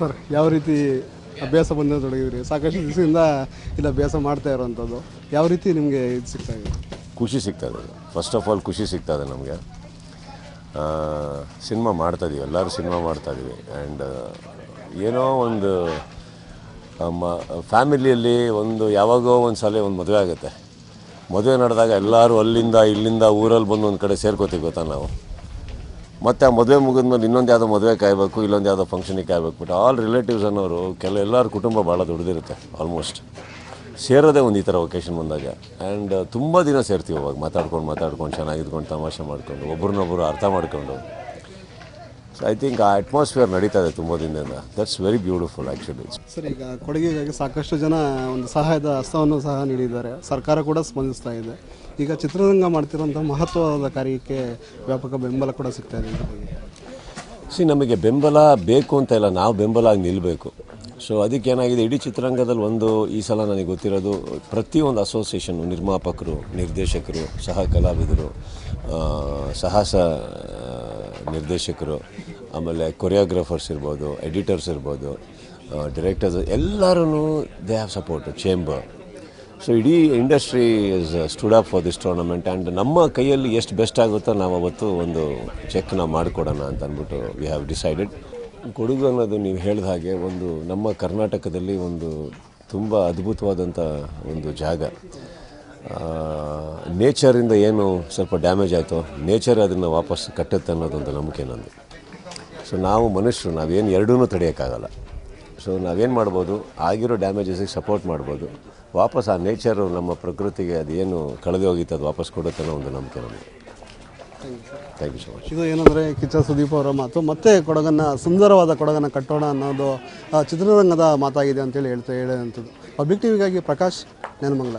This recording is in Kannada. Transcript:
ಸರ್, ಯಾವ ರೀತಿ ಅಭ್ಯಾಸ ಬಂದ ತೊಡಗಿದ್ರಿ ಸಾಕಷ್ಟು ದಿವಸದಿಂದ ಇಲ್ಲಿ ಅಭ್ಯಾಸ ಮಾಡ್ತಾ ಇರೋವಂಥದ್ದು. ಯಾವ ರೀತಿ ನಿಮಗೆ ಇದು ಸಿಗ್ತಾ ಇದೆ? ಖುಷಿ ಸಿಗ್ತದೆ ಫಸ್ಟ್ ಆಫ್ ಆಲ್ ಖುಷಿ ಸಿಗ್ತದೆ ನಮಗೆ. ಸಿನಿಮಾ ಮಾಡ್ತಾಯಿದ್ದೀವಿ ಎಲ್ಲರೂ ಸಿನಿಮಾ ಮಾಡ್ತಾಯಿದ್ದೀವಿ ಆ್ಯಂಡ್ ಏನೋ ಒಂದು ಮ ಫ್ಯಾಮಿಲಿಯಲ್ಲಿ ಒಂದು, ಯಾವಾಗೋ ಒಂದು ಸಲ ಒಂದು ಮದುವೆ ಆಗುತ್ತೆ. ಮದುವೆ ನಡೆದಾಗ ಎಲ್ಲರೂ ಅಲ್ಲಿಂದ ಇಲ್ಲಿಂದ ಊರಲ್ಲಿ ಬಂದು ಒಂದು ಕಡೆ ಸೇರ್ಕೋತೀವಿ, ಗೊತ್ತಾ ನಾವು? ಮತ್ತು ಆ ಮದುವೆ ಮುಗಿದ್ಮೇಲೆ ಇನ್ನೊಂದು ಯಾವುದೋ ಮದುವೆ ಕಾಯಬೇಕು, ಇಲ್ಲೊಂದು ಯಾವುದೋ ಫಂಕ್ಷನಿಗೆ ಕಾಯಬೇಕು ಬಟ್ ಆಲ್ ರಿಲೇಟಿವ್ಸ್ ಅನ್ನೋರು ಕೆಲ, ಎಲ್ಲರ ಕುಟುಂಬ ಭಾಳ ದೊಡ್ಡದಿರುತ್ತೆ ಆಲ್ಮೋಸ್ಟ್ ಸೇರೋದೇ ಒಂದು ಈ ಥರ ಒಕೇಶನ್ ಬಂದಾಗ. ಆ್ಯಂಡ್ ತುಂಬ ದಿನ ಸೇರ್ತೀವಿ ಅವಾಗ, ಮಾತಾಡ್ಕೊಂಡು ಮಾತಾಡ್ಕೊಂಡು, ಚೆನ್ನಾಗಿದ್ಕೊಂಡು, ತಮಾಷೆ ಮಾಡ್ಕೊಂಡು, ಒಬ್ರನ್ನೊಬ್ರು ಅರ್ಥ ಮಾಡ್ಕೊಂಡು. ಸೊ ಐ ಥಿಂಕ್ ಆ ಅಟ್ಮಾಸ್ಫಿಯರ್ ನಡೀತಾ ಇದೆ ತುಂಬ ದಿನದಿಂದ. That's very beautiful actually sir ಈಗ ಕೊಡುಗೆಗಾಗಿ ಸಾಕಷ್ಟು ಜನ ಒಂದು ಸಹಾಯದ ಹಸ್ತವನ್ನು ಸಹ ನೀಡಿದ್ದಾರೆ. ಸರ್ಕಾರ ಕೂಡ ಸ್ಪಂದಿಸ್ತಾ ಇದೆ. ಈಗ ಚಿತ್ರರಂಗ ಮಾಡ್ತಿರೋಂಥ ಮಹತ್ವದ ಕಾರ್ಯಕ್ಕೆ ವ್ಯಾಪಕ ಬೆಂಬಲ ಕೂಡ ಸಿಗ್ತಾ ಇದೆ ಸಿ ನಮಗೆ ಬೆಂಬಲ ಬೇಕು ಅಂತ ಇಲ್ಲ. ನಾವು ಬೆಂಬಲ ಆಗಿ ನಿಲ್ಲಬೇಕು ಸೊ ಅದಕ್ಕೇನಾಗಿದೆ ಇಡೀ ಚಿತ್ರರಂಗದಲ್ಲಿ ಒಂದು ಈ ಸಲ ನನಗೆ ಗೊತ್ತಿರೋದು ಪ್ರತಿಯೊಂದು ಅಸೋಸಿಯೇಷನ್ ನಿರ್ಮಾಪಕರು ನಿರ್ದೇಶಕರು ಸಹ ಕಲಾವಿದರು ಆ, ನಿರ್ದೇಶಕರು, ಆಮೇಲೆ ಕೊರಿಯೋಗ್ರಾಫರ್ಸ್ ಇರ್ಬೋದು ಎಡಿಟರ್ಸ್ ಇರ್ಬೋದು ಡೈರೆಕ್ಟರ್ಸ್ ಎಲ್ಲರೂ they have support chamber so ಇಡೀ industry is stood up for this tournament and ನಮ್ಮ ಕೈಯಲ್ಲಿ ಎಷ್ಟು ಬೆಸ್ಟ್ ಆಗುತ್ತೋ ನಾವು ಅವತ್ತು ಒಂದು ಚೆಕ್ನ ಮಾಡಿಕೊಡೋಣ ಅಂತ ಅಂದ್ಬಿಟ್ಟು ವಿ ಹ್ಯಾವ್ ಡಿಸೈಡೆಡ್ ಕೊಡಗು ಅನ್ನೋದು ನೀವು ಹೇಳಿದ ಹಾಗೆ ಒಂದು ನಮ್ಮ ಕರ್ನಾಟಕದಲ್ಲಿ ಒಂದು ತುಂಬ ಅದ್ಭುತವಾದಂಥ ಒಂದು ಜಾಗ. ನೇಚರಿಂದ ಏನು ಸ್ವಲ್ಪ ಡ್ಯಾಮೇಜ್ ಆಯಿತು ನೇಚರ್ ಅದನ್ನು ವಾಪಸ್ ಕಟ್ಟುತ್ತೆ ಅನ್ನೋದೊಂದು ನಂಬಿಕೆ ನಂದು. ಸೊ ನಾವು ಮನುಷ್ಯರು, ನಾವೇನು ಎರಡೂ ತಡೆಯೋಕ್ಕಾಗಲ್ಲ. ಸೊ ನಾವೇನು ಮಾಡ್ಬೋದು, ಆಗಿರೋ ಡ್ಯಾಮೇಜಸ್ಗೆ ಸಪೋರ್ಟ್ ಮಾಡ್ಬೋದು. ವಾಪಸ್ ಆ ನೇಚರು ನಮ್ಮ ಪ್ರಕೃತಿಗೆ ಅದೇನು ಕಳೆದು ಹೋಗಿತ್ತು, ಅದು ವಾಪಸ್ ಕೊಡುತ್ತೆ ಅನ್ನೋ ಒಂದು ನಂಬಿಕೆ ನಮಗೆ ಥ್ಯಾಂಕ್ ಯು ಸೊ ಮಚ್ ಇದು ಏನಂದರೆ ಕಿಚ್ಚ ಸುದೀಪ್ ಅವರ ಮಾತು. ಮತ್ತೆ ಕೊಡಗನ್ನು, ಸುಂದರವಾದ ಕೊಡಗನ್ನು ಕಟ್ಟೋಣ ಅನ್ನೋದು ಚಿತ್ರರಂಗದ ಮಾತಾಗಿದೆ ಅಂತೇಳಿ ಹೇಳ್ತಾ ಹೇಳುವಂಥದ್ದು ಪಬ್ಲಿಕ್ ಟಿವಿಗಾಗಿ ಪ್ರಕಾಶ್ ನೆನಮಂಗಲ